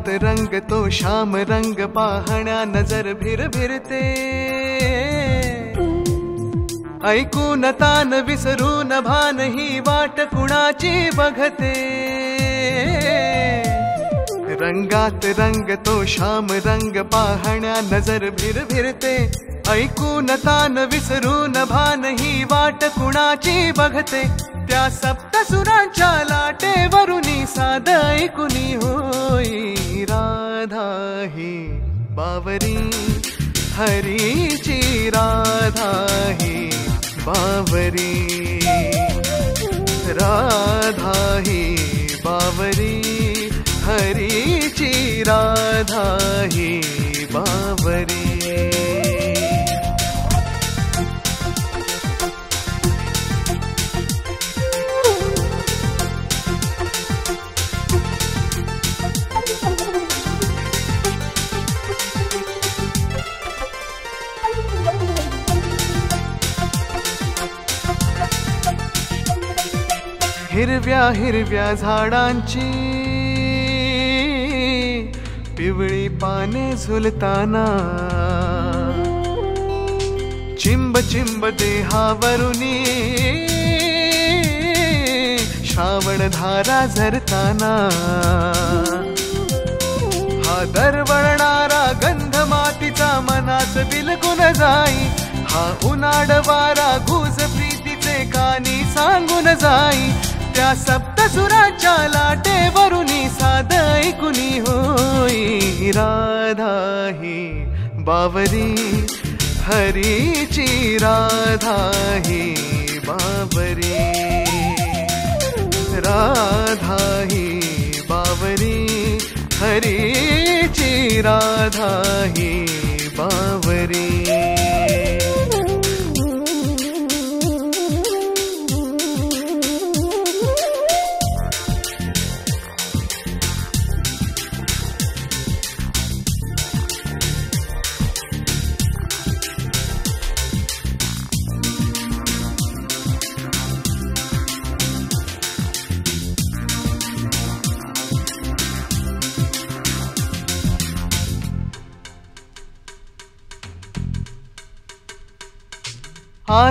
रात रंग तो श्याम रंग पाहण्या नजर भिर भिरते ऐकून तान विसरून भान ही वाट कुणाची बघते। रंगात रंग तो श्याम रंग पाहण्या नजर भिर भिरते ऐकून तान विसरून भान ही वाट कुणाची बघते। त्या सप्तसुरांच्या लाटेवरुनी साद ऐकुनी होई राधा ही बावरी. हरीची राधा ही बावरी. राधा ही बावरी. हरीची राधा ही बावरी. हिरव्या हिरव्या झाडांची. पिवळी पाने झुलताना. चिंब चिंब देहावरुनी. श्रावण धारा झरताना. हा दरवळणारा गंध मातीचा मनात बिलकुन जाई. हा उन्हाड वारा घुस प्रीतीचे कानी सांगून जाई. त्या सप्तसुराच्या लाटेवरुनी साध ऐकुनी होई राधा ही बावरी हरीची राधा ही बावरी. राधा ही बावरी हरीची राधा ही बावरी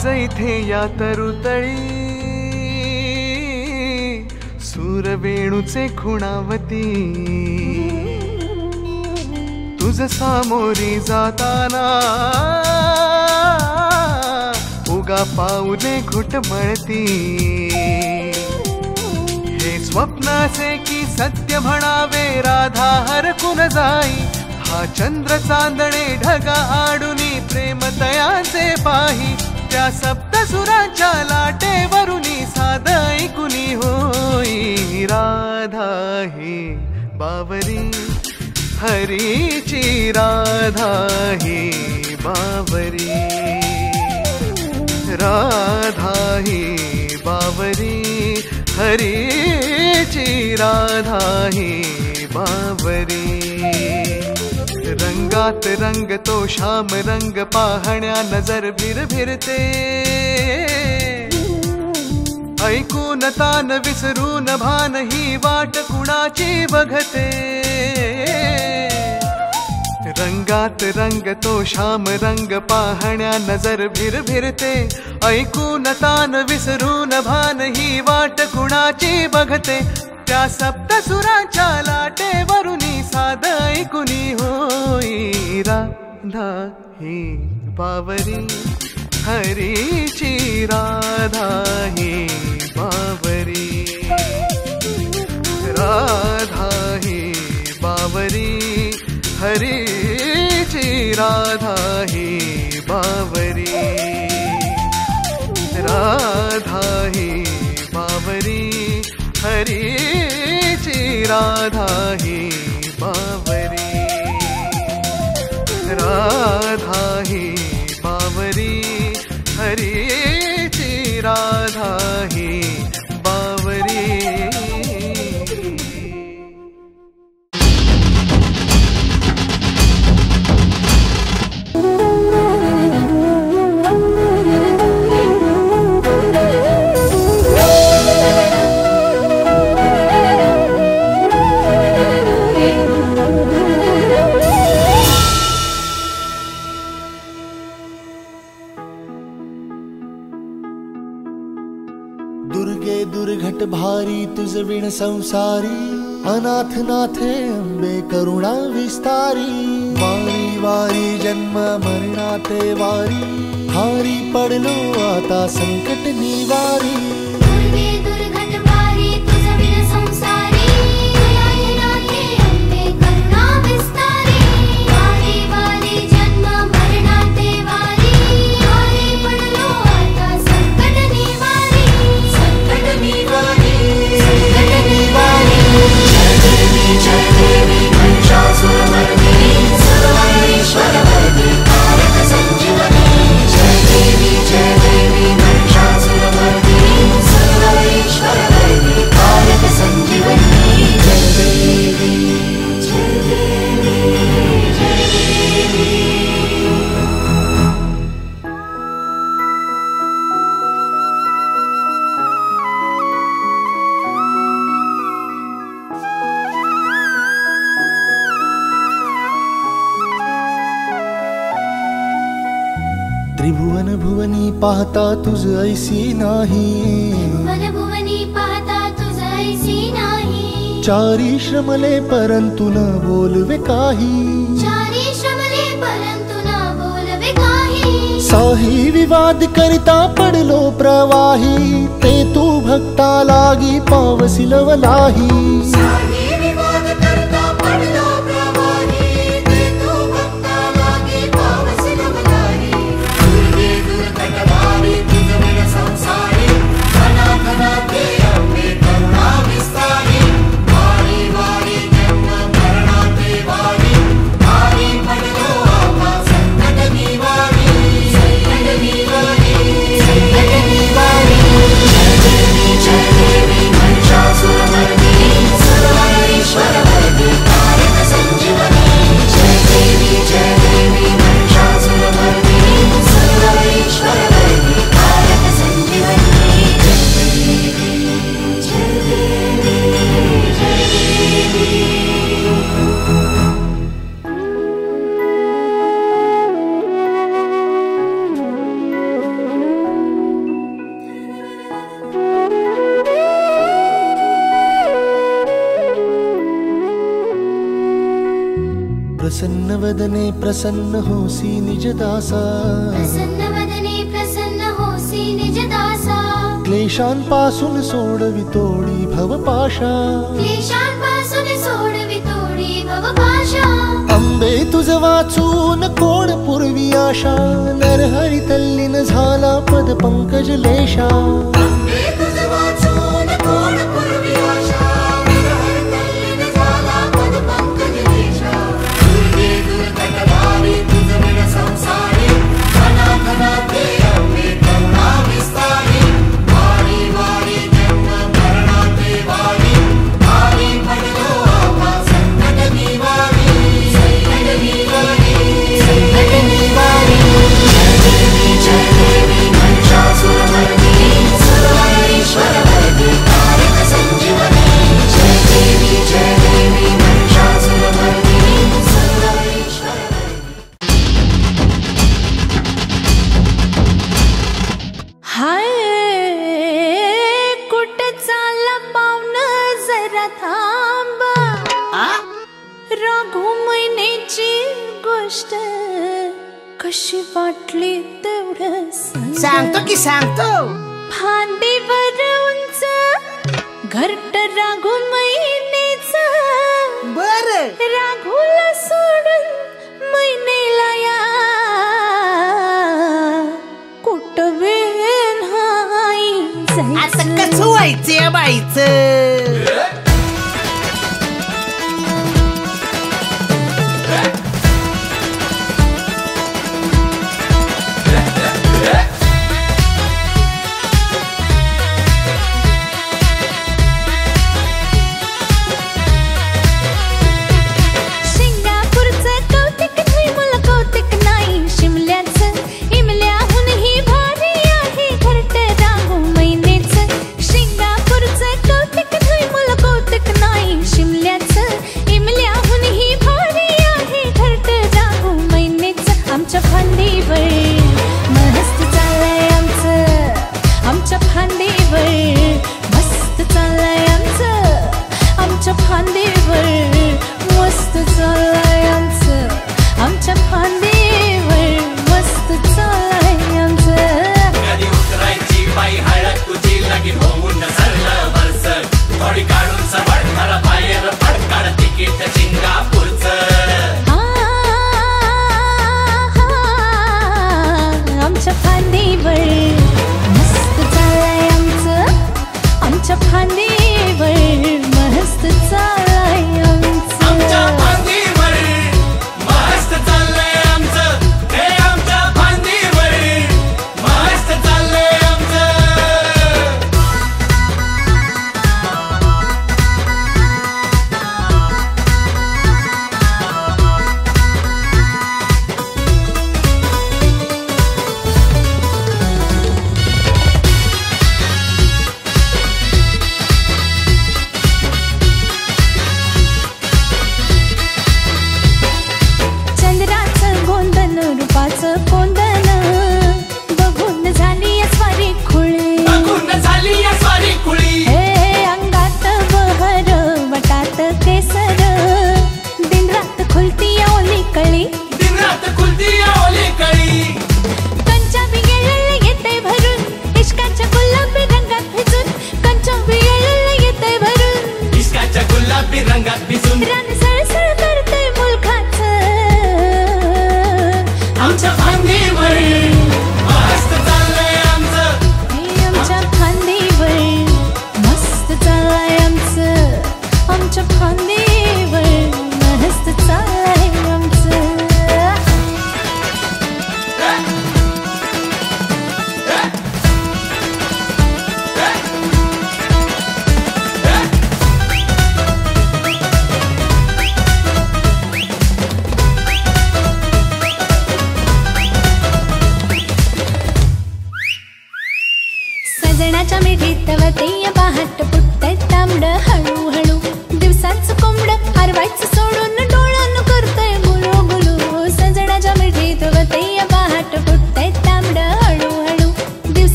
आज इथे या तरुतळी. सूरवेणूचे खुणावती. तुझ सामोरी जाताना उगा पाऊले घुटमळती हे स्वप्नाचे की सत्य म्हणावे राधा हरकून जाई. हा चंद्र चांदणे ढगा आडून प्रेम तयाचे पाही. त्या सप्तसुरांच्या लाटेवरुनी साध ऐकुनी होई. राधा ही बावरी हरीची राधा ही बावरी. राधा ही बावरी हरीची राधा ही बावरी रंगात रंग तो श्याम रंग पाहण्या नजर भिर भिरते ऐकून तान विसरून भान ही वाट कुणाची बघते. रंगात रंग तो श्याम रंग पाहण्या नजर भिर भिरते ऐकून तान विसरून भान ही वाट कुणाची बघते. त्या सप्तसुरांच्या लाटेवरुनी साध ऐकुनी होई. राधा ही बावरी हरीची राधा ही बावरी. राधा ही बावरी हरीची राधा ही बावरी. राधा ही बावरी हरीची राधा ही बावरी. राधा ही बावरी हरीची राधा ही संसारी अनाथ नाथे अंबे करुणा विस्तारी वारी वारी जन्म मरणाते वारी हारी पडलो आता संकट निवारी. पाहता तुझ ऐसी नाही. भुवन भुवनी पाहता तुझ ऐसी नाही. चारी श्रमले परंतु न बोलवे काही. चारी श्रमले परंतु न बोलवे काही. साही विवाद करिता पडलो प्रवाही ते तू भक्ता लागी पावसिलवलाही वदने प्रसन्न होसी निज दासा प्रसन्न वदने प्रसन्न होसी निज दासा क्लेशांपासून सोडवी तोडी भवपाशा। क्लेशांपासून सोडवी तोडी भवपाशा। अंबे तुझ वाचून कोण पूर्वी आशा। नरहरी तल्लीन झाला पद पंकज लेशा वाटली तेवढं सांग. सांगतो की सांगतो. भांडीवर उंच घरट राघू महिनेच. बर. राघूला सोडून महिनेला या. कुठं वेळ नाही आता. कसं व्हायचं या बाईचं?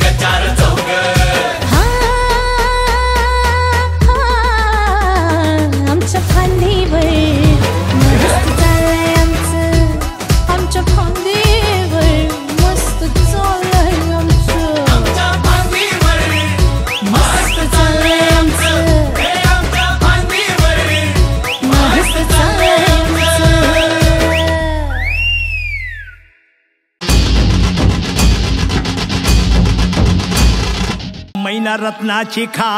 like a Donald. रत्नाची खा.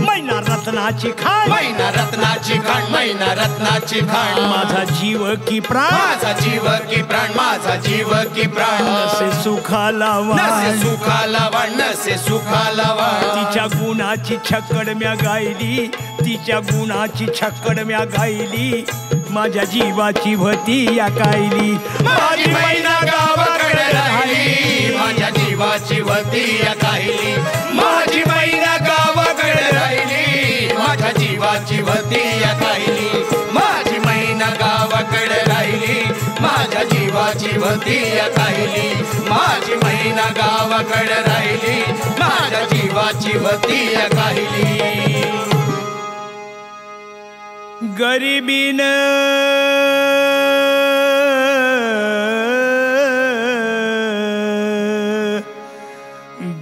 मैना रत्नाची खाण मैना रत्नाची खाण मैना रत्नाची खाण. माझा जीव की प्राण. माझा जीव की प्राण माझा जीव की प्राण. नसे सुखाला वाण. सुखाला वाण नसे सुखाला वाण. तिच्या गुणाची छक्कड म्या गायली. तिच्या गुणाची छक्कड म्या गायली. माझ्या जीवाची भती या कायली. माझी मैना गावाकडे राहिली. माझ्या जीवाची वती या काहिली माझी मैना गावाकडे राहिली. माझ्या जीवाची वती या काहिली माझी मैना गावाकडे राहिली. माझ्या जीवाची वती या काहिली माझी मैना गावाकडे राहिली. माझ्या जीवाची वती या काहिली गरिबीन.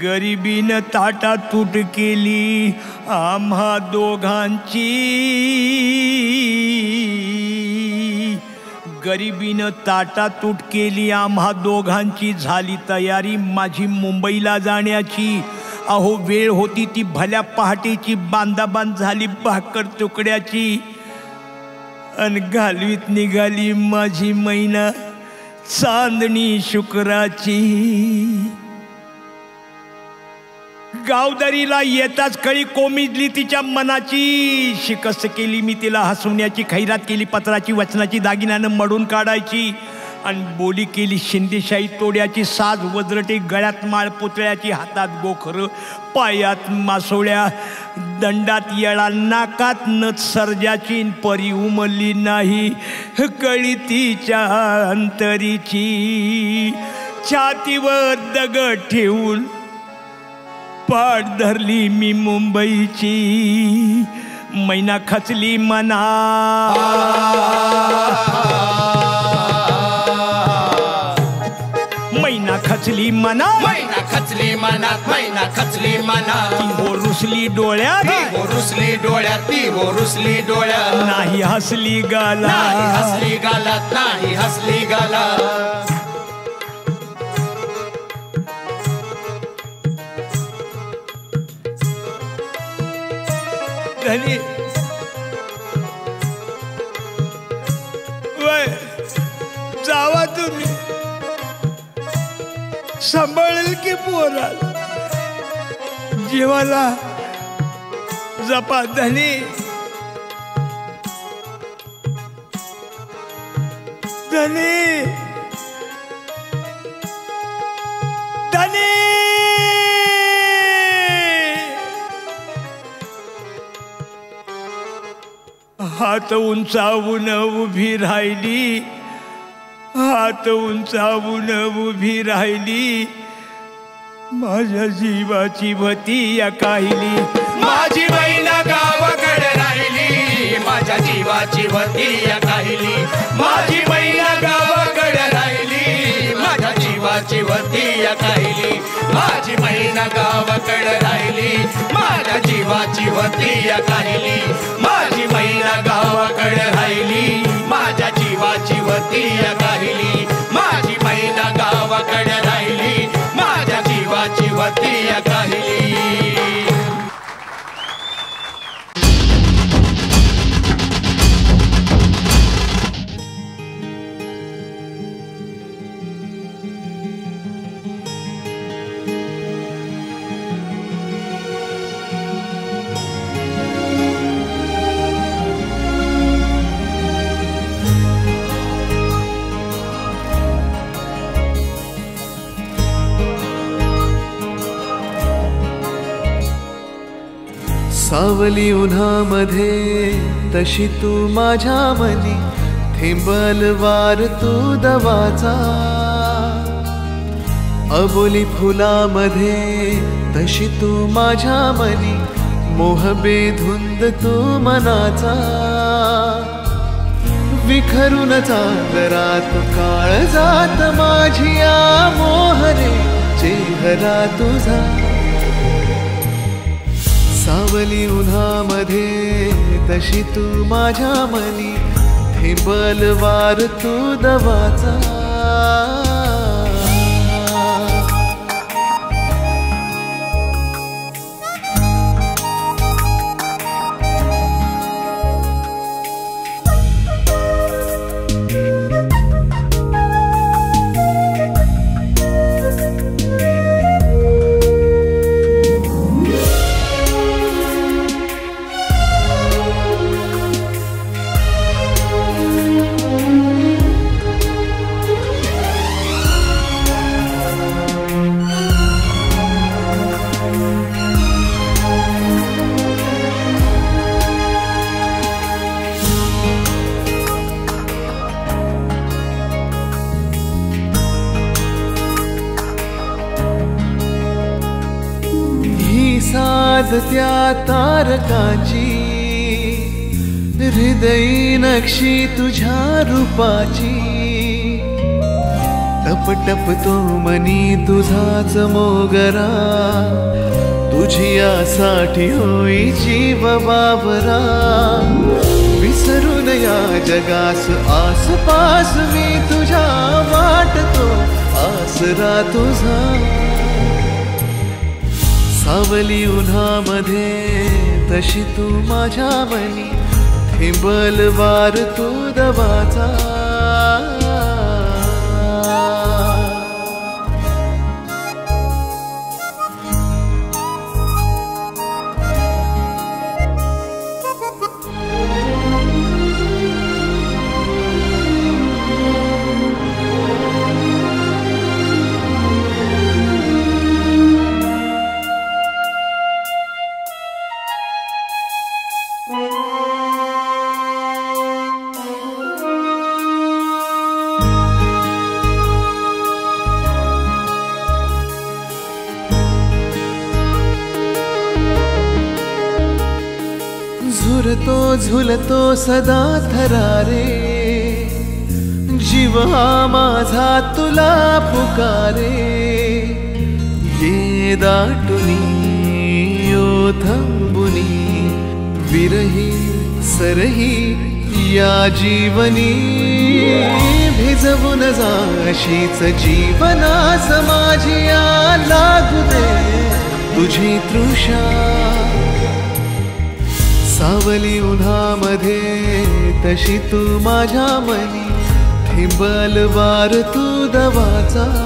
गरिबीन ताटा तूट केली आम्हा दोघांची. गरिबीनं ताटा तूट केली आम्हा दोघांची. झाली तयारी माझी मुंबईला जाण्याची. अहो वेळ होती ती भल्या पहाटेची. बांधाबांध झाली भाकर तुकड्याची. अन घालवीत निघाली माझी मैना चांदणी शुक्राची. गावदारीला येताच कळी कोमिजली तिच्या मनाची. शिकस्त केली मी तिला हसवण्याची खैरात केली पत्राची वचनाची दागिन्यानं मडून काढायची. आणि बोली केली शिंदेशाही तोड्याची साज वज्रटी गळ्यात माळ पुतळ्याची हातात गोखर पायात मासोळ्या दंडात येळा नाकात नथ सर्जाची परी उमलली नाही कळी तिच्या अंतरीची. छातीवर दगड ठेवून पाठ धरली मी मुंबईची. मैना खचली मना. खचली मना. मैना खचली मनात मैना खचली मनात ती हो रुसली डोळ्यात. ती हो रुसली डोळ्यात ती हो रुसली डोळ्यात. नाही हसली गाला नाही हसली गालात नाही हसली वय जावा तुम्ही. सांभाळेल की पोरा जीवाला जपा धनी. धनी. धनी. हात उंचावून उभी राहिली. हात उंचावून उभी राहिली. माझ्या जीवाची वती या काहिली. माझी बहिणा गावाकडे राहिली. माझ्या जीवाची वती काहिली. माझी बहिणा गावाकडे राहिली. माझ्या जीवाची वती काहिली. माझी बहिणा गावाकडे राहिली. माझ्या जीवाची वती काहिली. माझी बहिणा गावाकडे राहिली. माझ्या जीवाची वती काहिली माझी महिला गावाकडे राहिली. माझ्या जीवाची वती गाहिली सावली उन्हामध्ये तशी तू माझ्या मनी थेंबल वार तू दवाचा. अबोली फुलामध्ये तशी तू माझ्या मनी मोहबे धुंद तू मनाचा. विखरून चांदरात काळ जात माझी या मोहरे चेहरा तुझा. सावली उन्हामध्ये तशी तू माझ्या मनी थेंबल बलवार तू दवाचा. साध त्या तारकाची हृदयी नक्षी तुझ्या रूपाची. टप टप तो मनी तुझाच मोगरा तुझी यासाठी होई जीव बाबरा विसरून या जगास आसपास मी तुझ्या वाटतो आसरा तुझा. सावली उन्हामध्ये तशी तू माझ्या मनी थेंबल वार तू दवाचा झुरतो झुलतो सदा थरारे. जीव हा माझा तुला पुकारे. ये दाटुनी यो थंबुनी विरही सरही या जीवनी. भिजवून जाशीच जीवना समाजी लागू दे तुझी तृषा. सावली उन्हामध्ये तशी तू माझ्या मनी थिंबल वार तू दवाचा.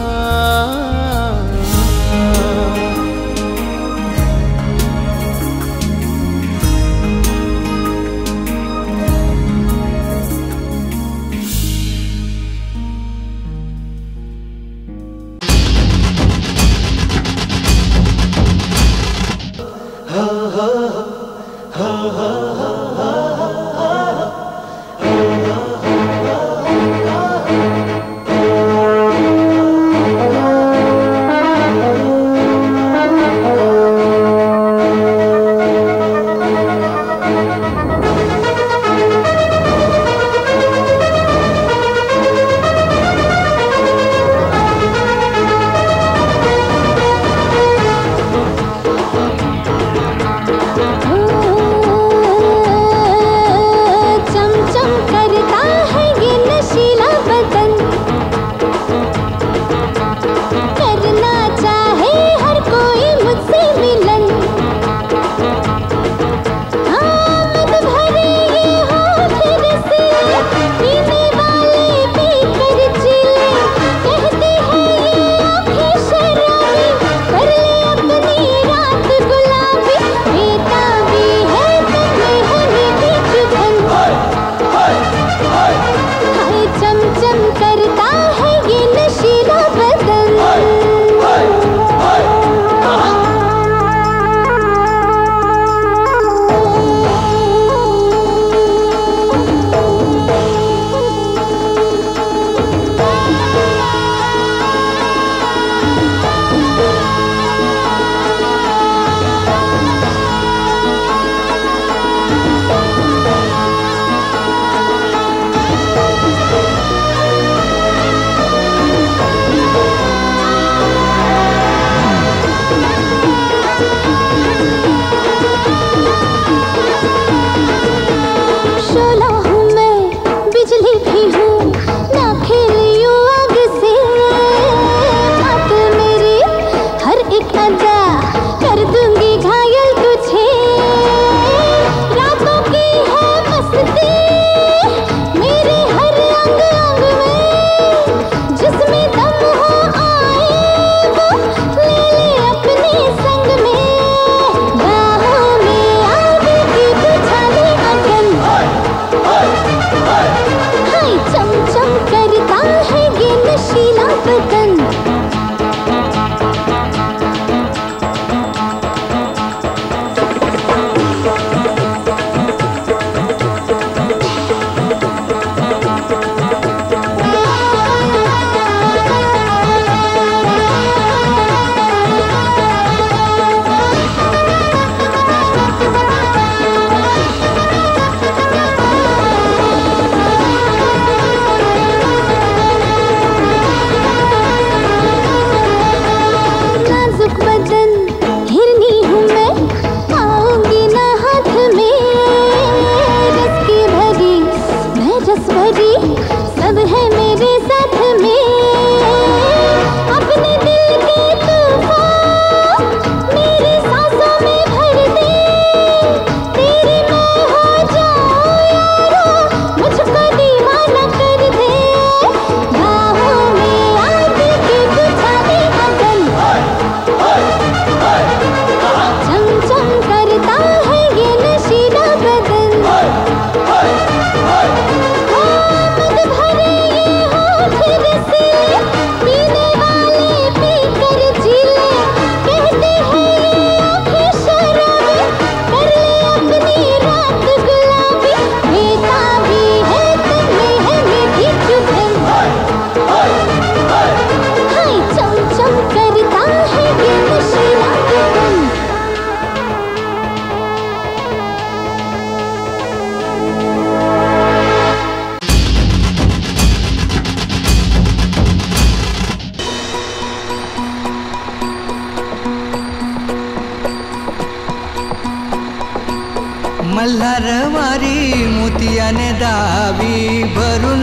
मल्हारवारी मोतियाने दावी भरून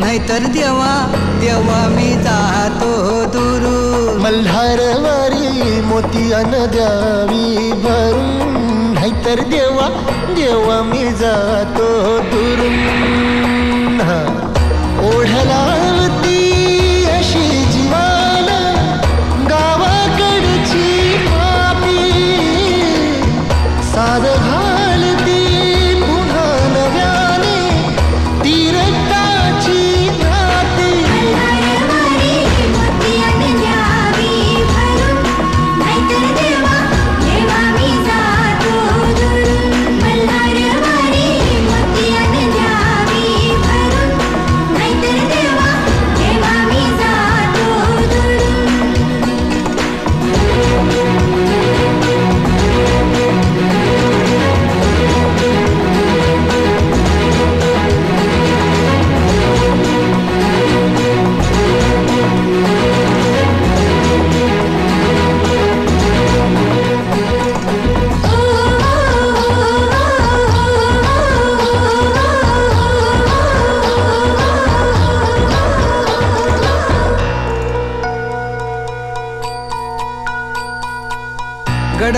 नाहीतर देवा देवा मी जातो दुरून. मल्हारवारी मोतियान द्यावी भरून नाहीतर देवा देवा मी जातो दुरून. ओढला ओढलावती अशी जीवान गावाकडची पापी. साध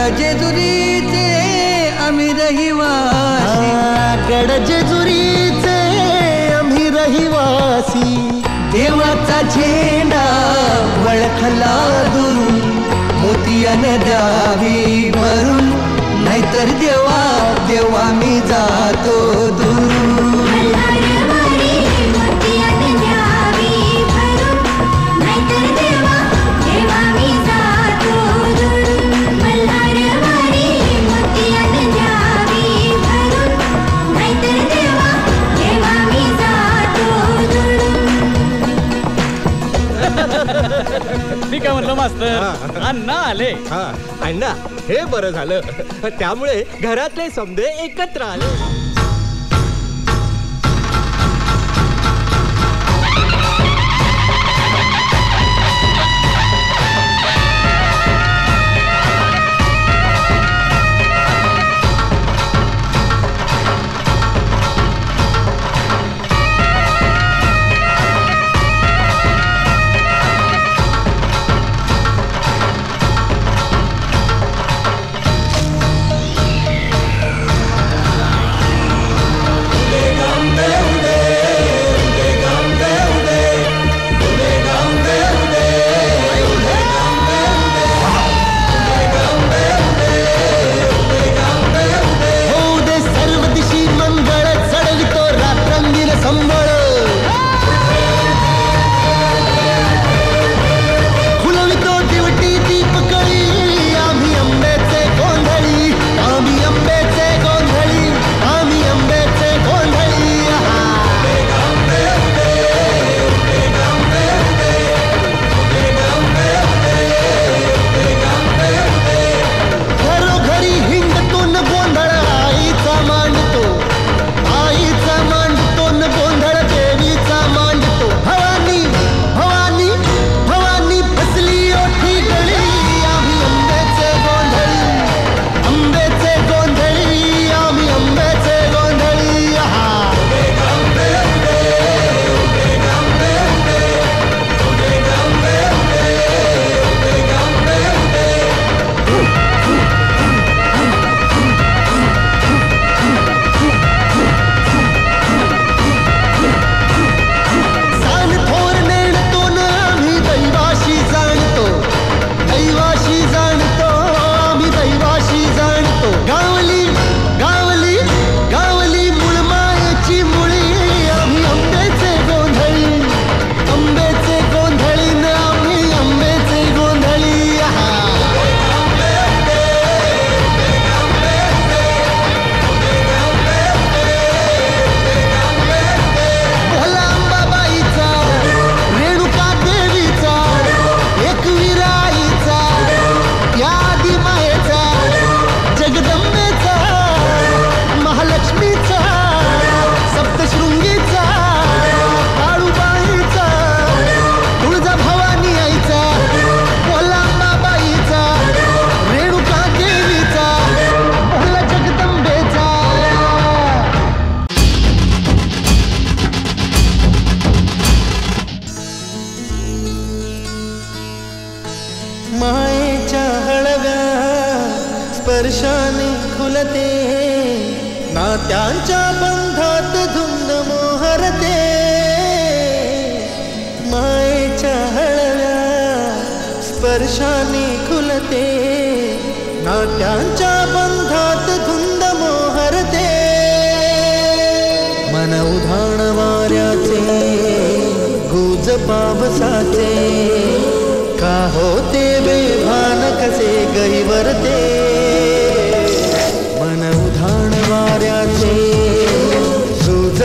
गडाचे दुरीचे आम्ही रहिवासी. गड जेजुरीचे आम्ही रहिवासी. देवाचा झेंडा वळखला दुरून मोतियाने द्यावी भरून नाहीतर देवा देवा मी जातो दुरून. मास्तर. अण्णा आले. हा. अण्णा हे बरं झालं. त्यामुळे घरातले समदे एकत्र आले. त्यांच्या बंधात धुंद मोहरते. मायेच्या हळव्या स्पर्शाने खुलते. नात्यांच्या बंधात धुंद मोहरते. मन उधाण वाऱ्याचे गुज पावसाचे का होते बेभान कसे गैवरते?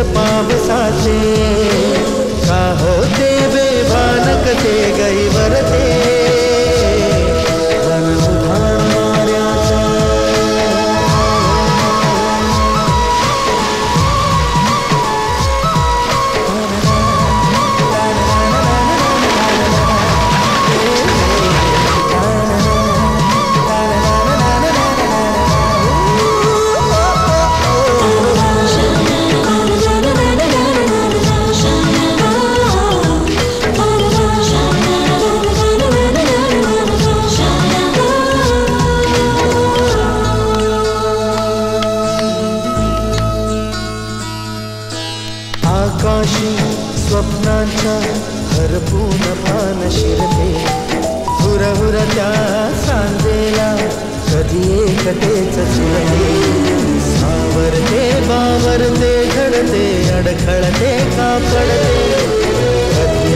पावसाचे. का होते बेभानक ते गई वरते स्वप्नांच्या हरपून पान शिरते. हुर हुर त्या सांजेला कधी एकटेच चिरते सावरते बावरते घडते अडखळते कापडते. पडते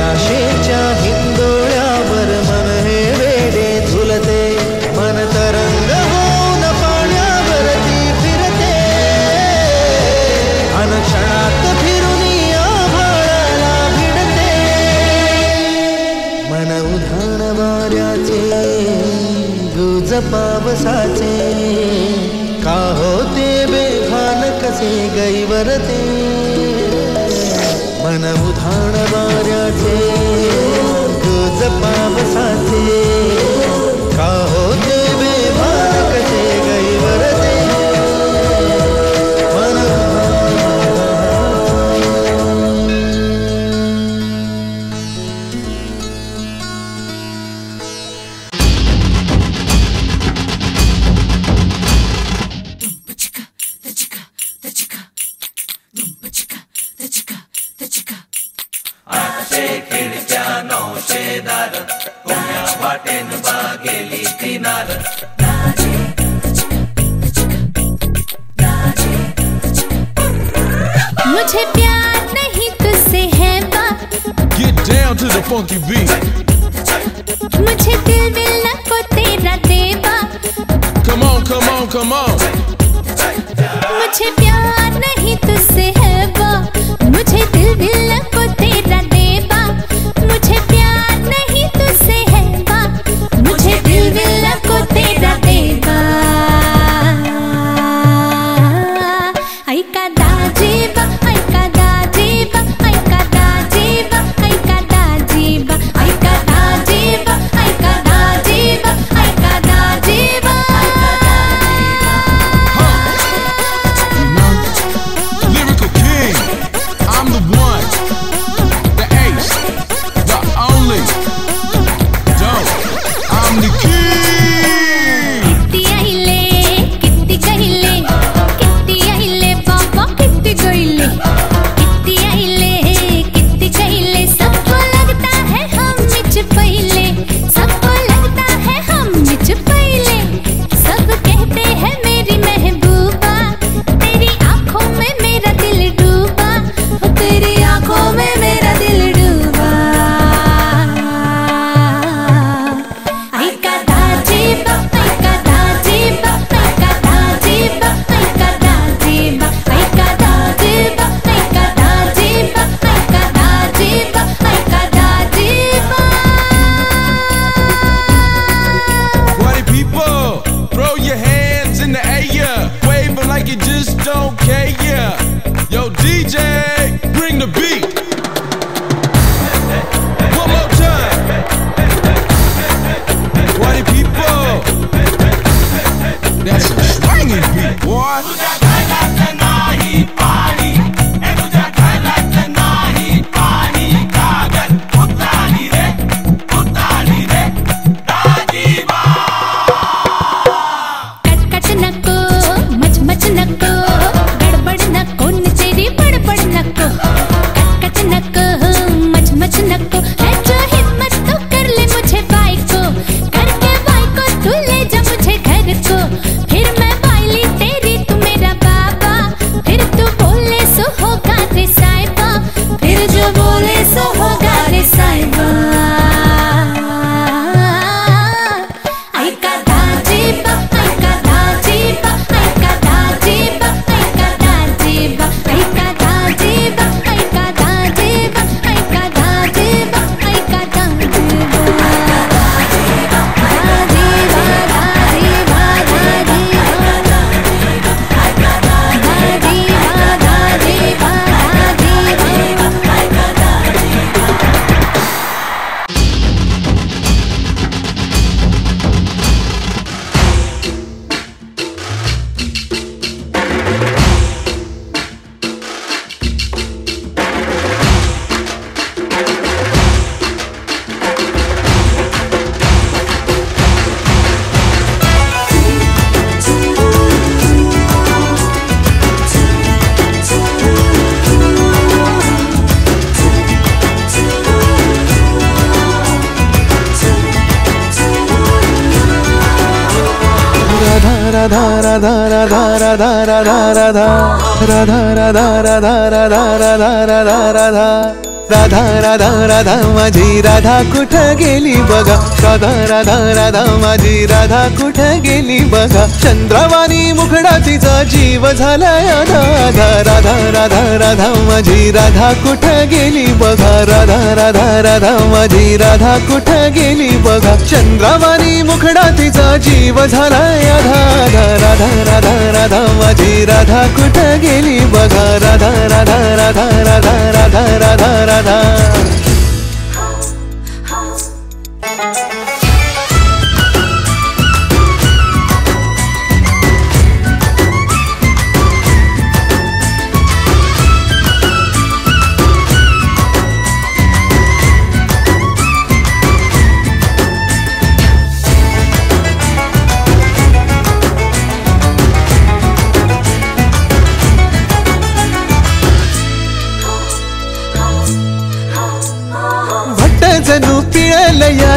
हिंदोळ्यावर मन हे वेडे झुलते. मन तरंग पावसाचे. का होते बेभान कसे गैवरते. मन उधाण वाऱ्याचे गुज पावसाचे. मुझे प्यार नहीं तुझसे है बात Get down to the funky beat. मुझे दिल मिलना को तेरा देवा Come on, come on, come on. मुझे प्यार नहीं तुझसे है वो मुझे दिल मिलना राधा राधा राधा राधा राधा राधा राधा राधा राधा राधा राधा राधा राधा माझी राधा कुठं गेली बघा राधा राधा राधा माझी राधा कुठं गेली बघा चंद्रवाणी मुखडा तिचा जीव झालाय राधा राधा राधा राधा माझी राधा कुठं गेली बघा राधा राधा राधा माझी राधा कुठं गेली बघा चंद्रवाणी मुखडा तिचा जीव झालाय राधा राधा राधा राधा माझी राधा कुठं गेली बघा राधा राधा राधा राधा राधा राधा राधा ना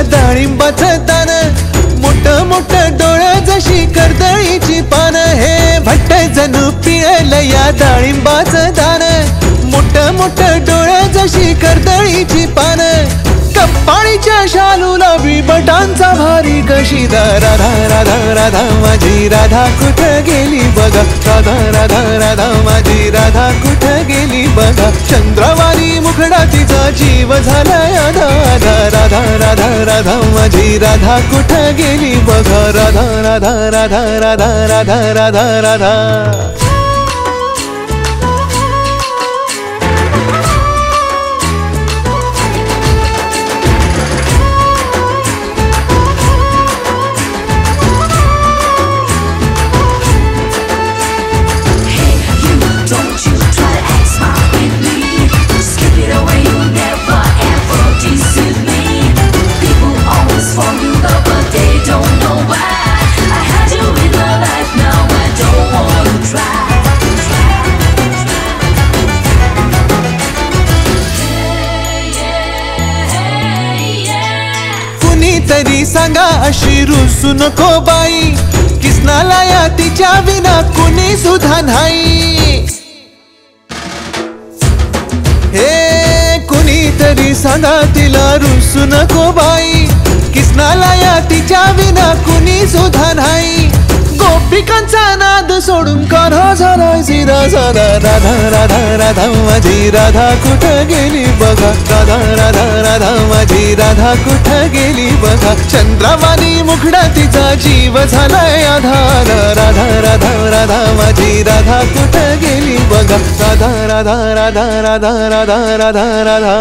डाळिंबाचं दान. मोठ मोठ डोळ जशी कर्दळीची पान. हे भट्ट जणू पिळल या डाळिंबाचं दान. मोठ मोठ डोळ जशी कर्दळीची पान. कप्पाळीच्या शालूला बिबटांचा भारी कशी. दा राधा राधा राधा माझी राधा कुठं गेली बघा. राधा राधा राधा माझी राधा कुठं गेली बघा. चंद्रवाणी मुखडा तिचा जीव झालाय राधा राधा राधा राधा माझी राधा कुठं गेली बघा? राधा राधा राधा राधा राधा राधा राधा. सांगा अशी रुसू नको बाई. किसनाला या तिच्या विना कुणी सुद्धा नाही. हे कुणीतरी सांगा तिला रुसू नको बाई. किसनाला या तिच्या विना कुणी सुद्धा नाही. गोपिकांचा नाद सोडून कान्हा झालाय झिरा साधा राधा राधा राधा माझी राधा कुठं गेली बघा राधा राधा राधा माझी राधा कुठं गेली बघा चंद्रवाणी मुखडा तिचा जीव झालाय आधार राधा राधा राधा माझी राधा कुठं गेली बघा राधा राधा राधा राधा राधा राधा राधा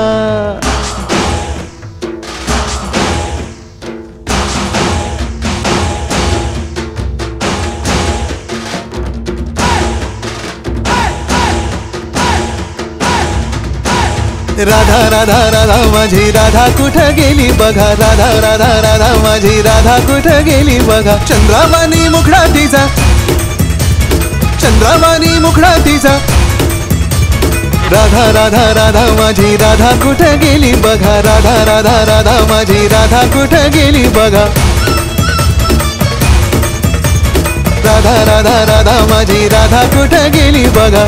राधा राधा राधा माझी राधा कुठं गेली बघा राधा राधा राधा माझी राधा कुठं गेली बघा चंद्रावानी मुखडा तिचा चंद्रावानी मुखडा तिचा राधा राधा राधा माझी राधा कुठं गेली बघा राधा राधा राधा माझी राधा कुठं गेली बघा राधा राधा राधा माझी राधा कुठं गेली बघा